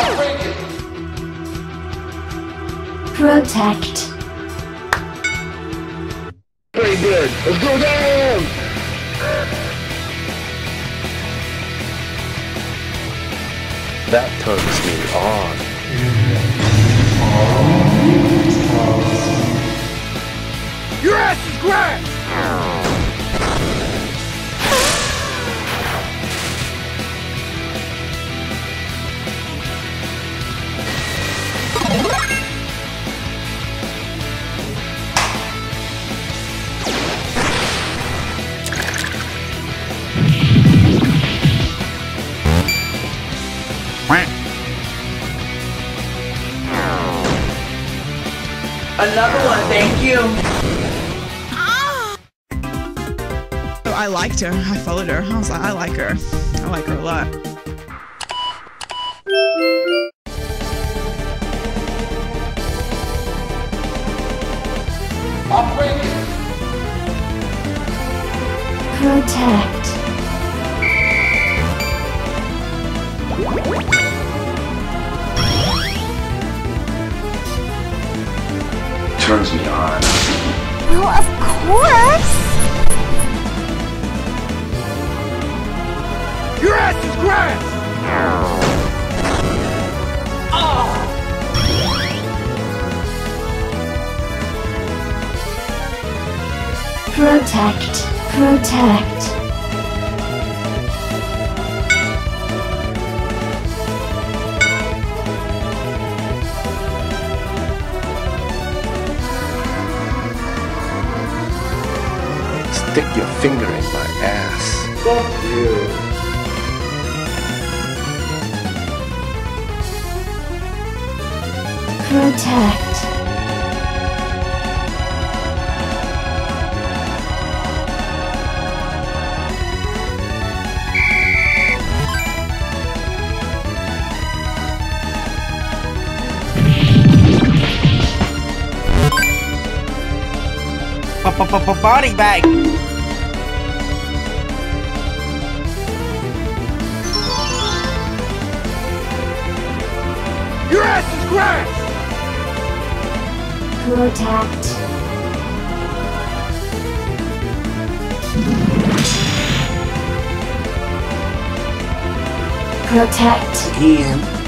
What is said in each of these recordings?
I'll break it. Protect. Pretty good. Let's go down! That turns me on. Your ass is grass! Another one, thank you. So I liked her. I followed her. I was like, I like her. I like her a lot. I'll break it. Protect. Turns me on. Well, of course. Your ass is grass! Protect. Protect. Stick your finger in my ass. Fuck you. Protect. Body bag. Protect. Protect. Again.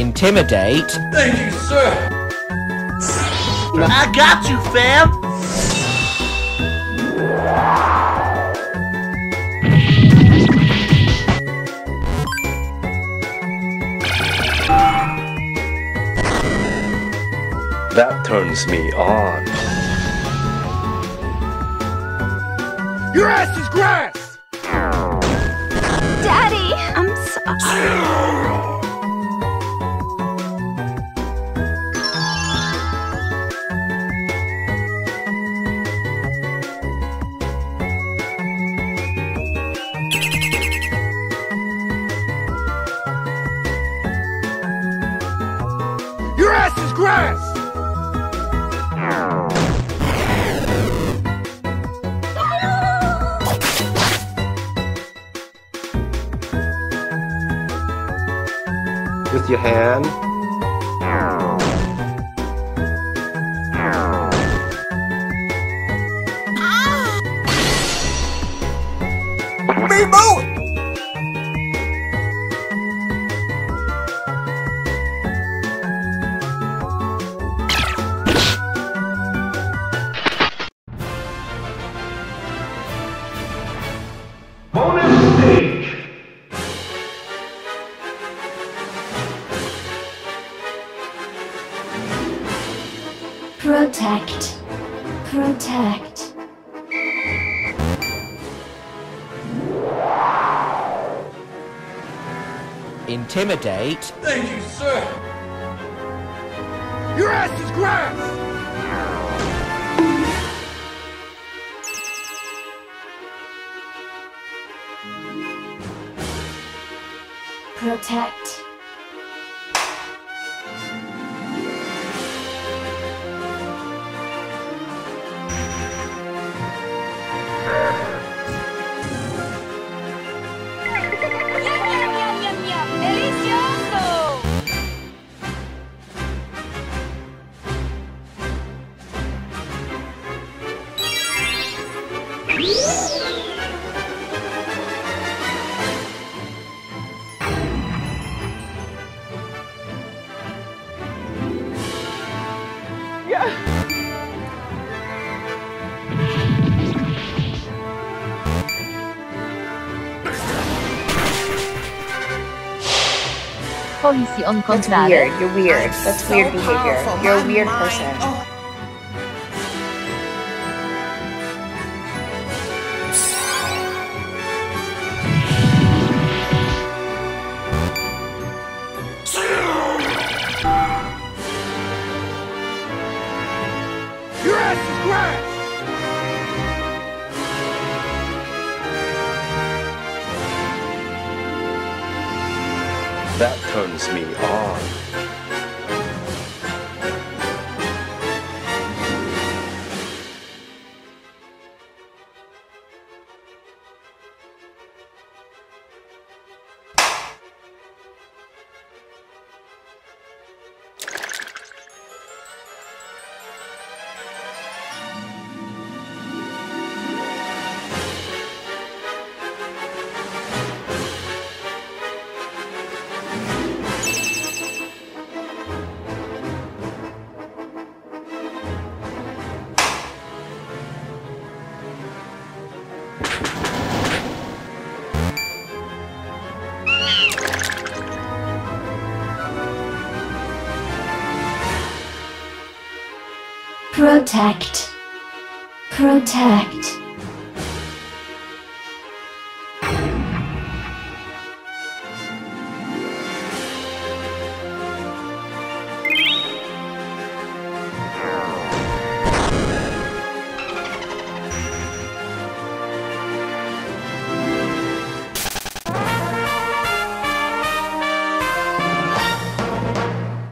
Intimidate. Thank you, sir. I got you, fam. That turns me on. Your ass is grass! Daddy, I'm sorry. with your hand. Ah. Remote! Protect. Protect. Intimidate. Thank you, sir. Your ass is grass! Protect. Policy on That's weird. You're weird. That's So weird behavior. You're a weird person. oh. Grass! That turns me on. Protect. Protect.